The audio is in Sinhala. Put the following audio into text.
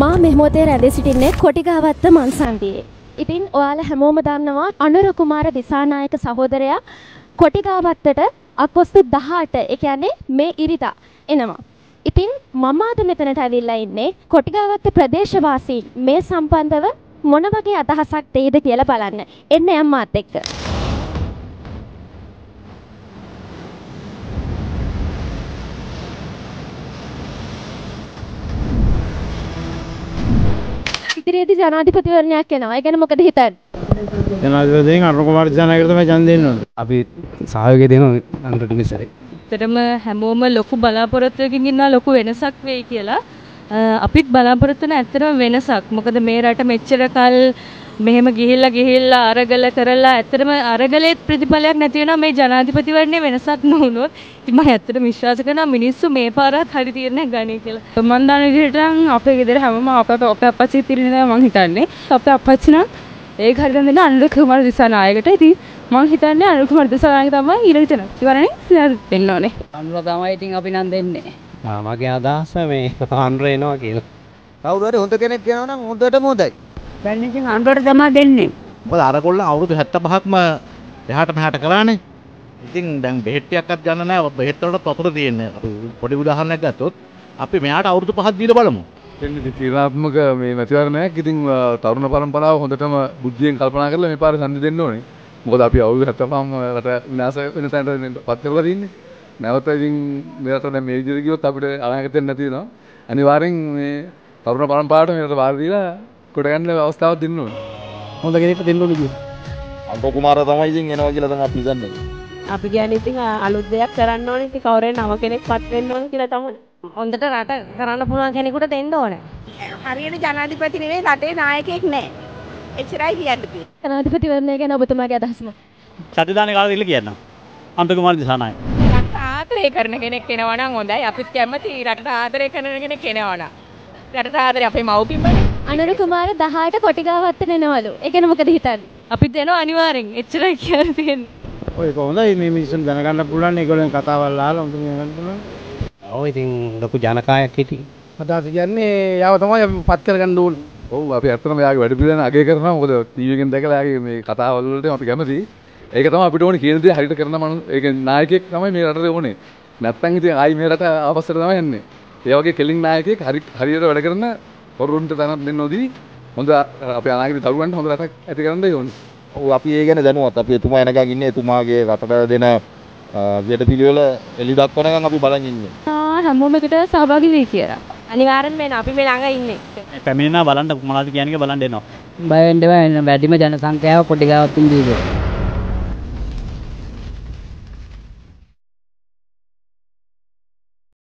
මා මෙහමෝතේ රැඳ සිටින්නේ කොටිගාවත්ත මන්සන්දියේ. ඉතින් ඔයාල හැමෝම දන්නවා අනුර කුමාර දිසානායක සහෝදරයා කොටිගාවත්තට අකොස්තු දහට එකයන්නේ මේ ඉරිදා එනවා. ඉතින් මම අද මෙතනට ඇවිල්ලා ඉන්නේ කොටිගාවත්ත ප්‍රදේශවාසීන් මේ සම්බන්ධව මොන වගේ අදහසක් දෙයිද කියලා බලන්න. එන්න යම්මාත් එක්ක. ඉදිරියේදී ජනාධිපතිවරණයක් එනවා. ඒ ගැන මොකද හිතන්නේ? ජනාධිපතියෙන් අරුණ කුමාර දිසානායකට තමයි ඡන්දය දෙන්න ඕනේ. අපි සහයෝගය දෙනවා අන්තට මිසරේ. ඇත්තටම හැමෝම ලොකු බලාපොරොත්තුවකින් ඉන්නවා ලොකු වෙනසක් වෙයි කියලා. අපිත් බලාපොරොත්තු වෙන ඇත්තටම වෙනසක්. මොකද මේ රට මෙච්චර කල් මෙහෙම ගිහිල්ලා ගිහිල්ලා අරගල කරලා ඇත්තටම අරගලෙත් ප්‍රතිඵලයක් නැති වෙනවා මේ ජනාධිපතිවරණේ වෙනසක් නොවුනොත්. ඉතින් මම ඇත්තටම විශ්වාස කරනවා මිනිස්සු මේ පාරත් හරි තීරණයක් ගනී කියලා. මන් දන්න විදිහට නම් අපේ ගෙදර හැමෝම අපේ අපේ අප්පච්චි තිරින තමයි මං හිතන්නේ. අපේ අප්පච්චි නම් ඒක හරියට දෙන්න අනුර කුමාර දිසානායකට. ඉතින් මං හිතන්නේ අනුර කුමාර දිසානායක තමයි ඊළඟ තැන. ඉවරනේ දෙන්න ඕනේ. අනුර තමයි ඉතින් අපි නම් දෙන්නේ. මගේ අදහස මේ අන්ර එනවා කියලා. කවුරු හරි හොඳ කෙනෙක් කියනවා නම් හොඳටම හොඳයි. දැන් ඉතින් අනුරට තමයි දෙන්නේ. මොකද අර කොල්ල අවුරුදු 75ක්ම එහාට මෙහාට කරානේ. ඉතින් දැන් බෙහෙත් ටිකක්වත් ගන්න නැහැ. බෙහෙත් වලට වතුර තියෙන්නේ. පොඩි උදාහරණයක් ගත්තොත් අපි මෙයාට අවුරුදු 5ක් දීලා බලමු. එන්නේ තීරණාත්මක මේ මැතිවරණයක් ඉතින් තරුණ පරම්පරාව හොඳටම බුද්ධියෙන් කල්පනා කරලා මේ පාරේ සම්දි දෙන්න ඕනේ. මොකද අපි අවුරුදු 75ම රට විනාශ වෙන තැනට පත් කරලා තින්නේ. නැවත ඉතින් මේ රට දැන් මේ විදිහට ගියොත් අපිට අනාගතයක් නැති වෙනවා. අනිවාර්යෙන් මේ තරුණ පරම්පරාවට මේකට වාර දීලා කොට ගන්න අවස්ථාවක් දෙන්න ඕනේ. හොඳ කෙනෙක්ට දෙන්න ඕනේ කියලා. අරුණ කුමාර තමයි ඉතින් එනවා කියලා තමයි අපි කියන්නේ ඉතින් අලුත් දෙයක් කරන්න ඕනේ ඉතින් කවුරුන් නව කෙනෙක් පත් වෙන්න ඕනේ කියලා තමයි. හොඳට රට කරන්න පුළුවන් කෙනෙකුට දෙන්න ඕනේ. හරියට ජනාධිපති නෙවෙයි රටේ නායකයෙක් නැහැ. එච්චරයි කියන්න. ජනාධිපතිවරණය ගැන ඔබතුමාගේ අදහස මොකක්ද? සතිදාන කාලේ ඉල්ල කියන්න. අන්ත කුමාර දිසානායක. රට ආදරය කරන කෙනෙක් එනවා නම් හොඳයි. අපිත් කැමති රට ආදරය කරන කෙනෙක් එනවා නම්. රට ආදරය අපේ මව්පියන්මනේ. අනුර කුමාර 18ට කොටිගාවත්තට එනවලු. ඒ ගැන මොකද හිතන්නේ? අපිත් දෙනවා අනිවාර්යෙන්. එච්චරයි කියන්න තියෙන්නේ. ඔය කොහොඳයි මේ මිනිස්සුන් දැනගන්න පුළුවන් ඒගොල්ලන් කතාවල් අහලා උන්ට දැනගන්න පුළුවන්. ඔව් ඉතින් ලොකු ජනකායක් හිටියේ. අදහස් කියන්නේ යාව තමයි අපි පත් කරගන්න ඕනේ. ඔව් අපි ඇත්තටම යාගේ වැඩ පිළිවෙල අගය කරනවා මොකද ටීවී එකෙන් දැකලා යාගේ මේ කතාවල් වලට අපි කැමතියි. ඒක තමයි අපිට ඕනේ කියන දේ හරියට කරන මනු ඒක නායකයෙක් තමයි මේ රටේ ඕනේ. නැත්තම් ඉතින් ආයි මේ රට ආපස්සට තමයි යන්නේ. ඒ වගේ කෙලින් නායකයෙක් හරි හරියට වැඩ කරන වරුන්ට තනක් දෙන්න ඕදී හොඳ අපේ අනාගත දරුවන්ට හොඳ රටක් ඇති කරන්න ඕනේ. ඔව් අපි ඒ ගැන දැනුවත්. අපි එතුමා එනකන් ඉන්නේ එතුමාගේ රටට දෙන වැඩ පිළිවෙල එලි දක්වනකන් අපි බලන් ඉන්නේ. හැමෝම එකට සහභාගී වෙයි කියලා. අනිවාර්යෙන් මේ අපි මේ ළඟ ඉන්නේ. පැමිණෙනා බලන්න කුමාරද කියන්නේ බලන්න එනවා. බය වෙන්න එපා. වැඩිම ජන සංඛ්‍යාව පොඩි ගාවත් ඉඳී